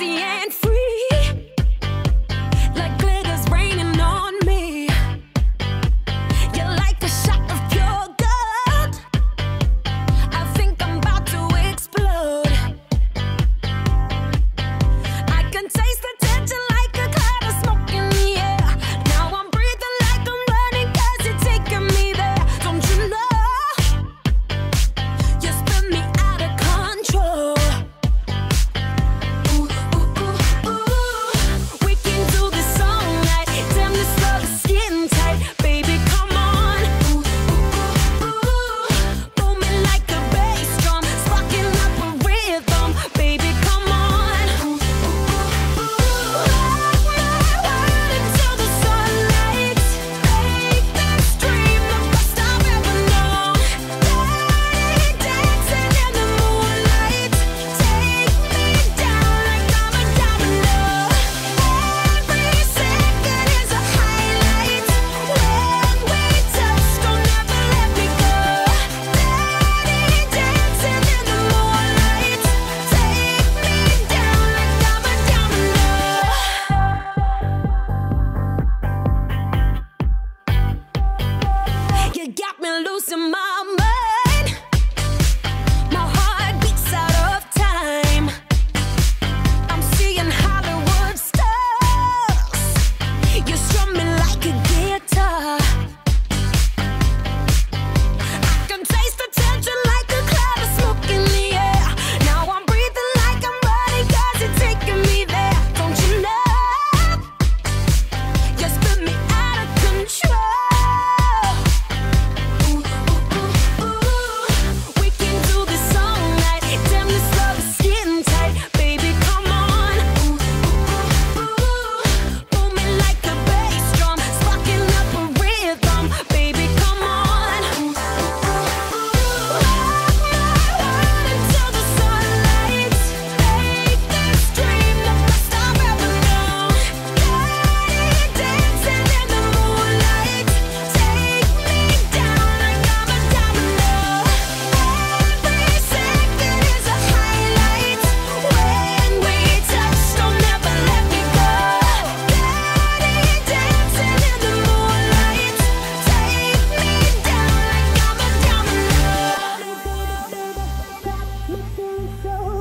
and free. You got me losing my mind. so